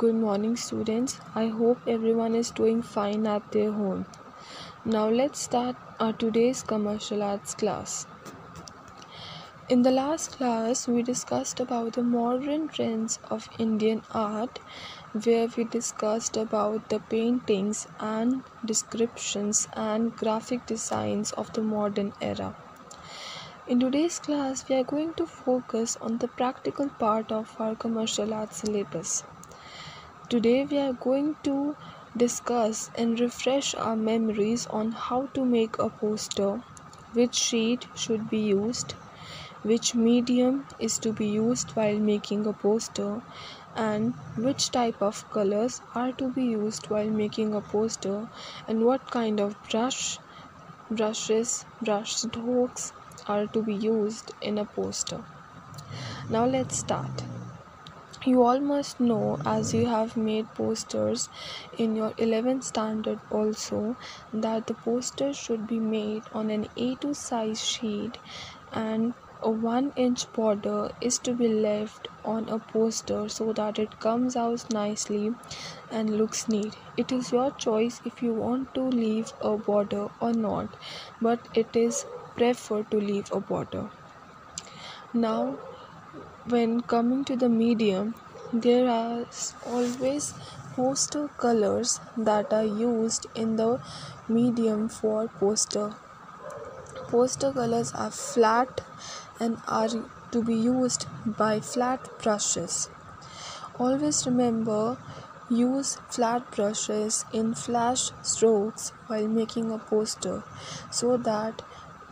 Good morning, students. I hope everyone is doing fine at their home. Now, let's start our today's commercial arts class. In the last class, we discussed about the modern trends of Indian art, where we discussed about the paintings and descriptions and graphic designs of the modern era. In today's class, we are going to focus on the practical part of our commercial arts syllabus. Today, we are going to discuss and refresh our memories on how to make a poster, which sheet should be used, which medium is to be used while making a poster, and which type of colors are to be used while making a poster, and what kind of brush, brushes, brush strokes are to be used in a poster. Now let's start. You all must know as you have made posters in your 11th standard also that the poster should be made on an A2 size sheet and a 1 inch border is to be left on a poster so that it comes out nicely and looks neat. It is your choice if you want to leave a border or not, but it is preferred to leave a border. Now, when coming to the medium, there are always poster colors that are used in the medium for poster. Poster colors are flat and are to be used by flat brushes. Always remember use flat brushes in flash strokes while making a poster so that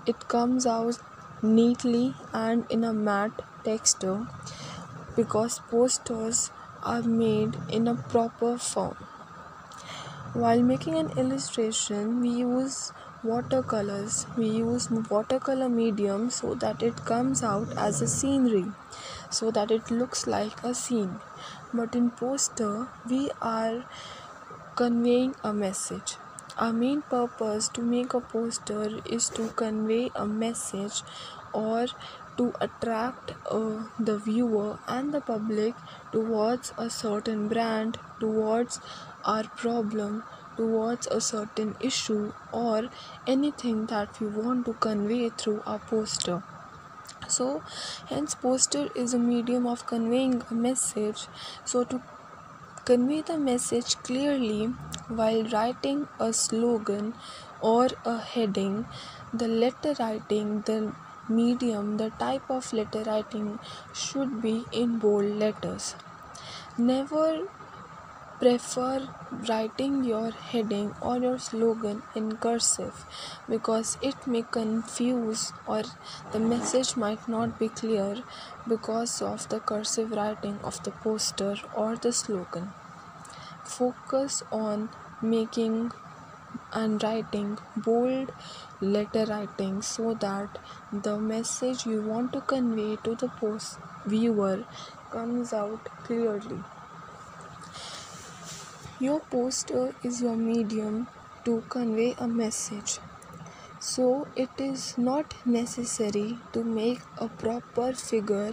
it comes out neatly and in a matte texture because posters are made in a proper form. While making an illustration, we use watercolors. We use watercolor medium so that it comes out as a scenery, so that it looks like a scene. But in poster, we are conveying a message our main purpose to make a poster is to convey a message or to attract uh, the viewer and the public towards a certain brand, towards our problem, towards a certain issue, or anything that we want to convey through our poster. So, hence, poster is a medium of conveying a message. So, to convey the message clearly, while writing a slogan or a heading, the letter writing, the medium, the type of letter writing should be in bold letters. Never prefer writing your heading or your slogan in cursive because it may confuse or the message might not be clear because of the cursive writing of the poster or the slogan focus on making and writing bold letter writing so that the message you want to convey to the post viewer comes out clearly. Your poster is your medium to convey a message. So it is not necessary to make a proper figure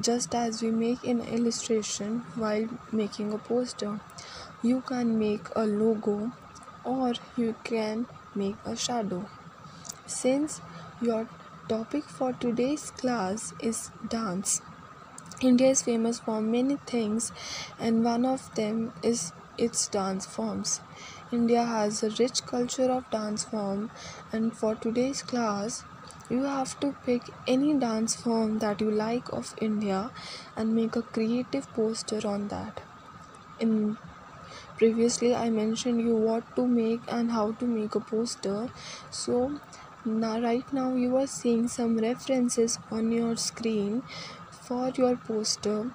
just as we make an illustration while making a poster. You can make a logo or you can make a shadow since your topic for today's class is dance india is famous for many things and one of them is its dance forms india has a rich culture of dance form and for today's class you have to pick any dance form that you like of India and make a creative poster on that. In previously I mentioned you what to make and how to make a poster. So now right now you are seeing some references on your screen for your poster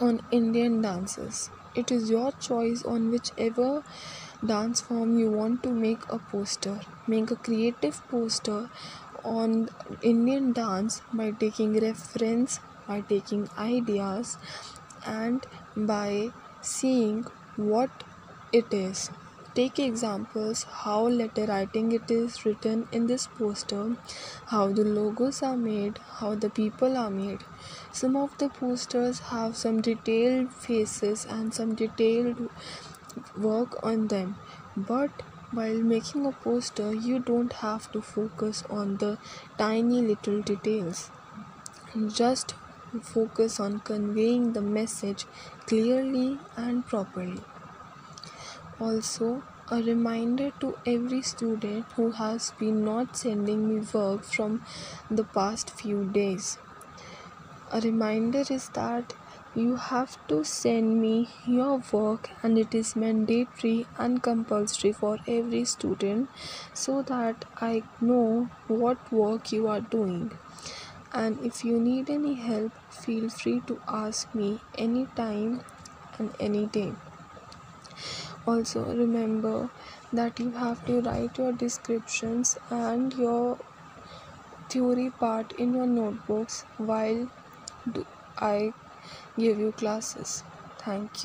on Indian dances. It is your choice on whichever dance form you want to make a poster. Make a creative poster on Indian dance by taking reference, by taking ideas, and by seeing what it is. take examples how letter writing it is written in this poster how the logos are made how the people are made. Some of the posters have some detailed faces and some detailed work on them. But while making a poster you don't have to focus on the tiny little details. Just focus on conveying the message clearly and properly. Also a reminder to every student who has been not sending me work from the past few days. A reminder is that you have to send me your work and it is mandatory and compulsory for every student so that i know what work you are doing and if you need any help feel free to ask me anytime and any day. Also remember that you have to write your descriptions and your theory part in your notebooks while I give you classes. Thank you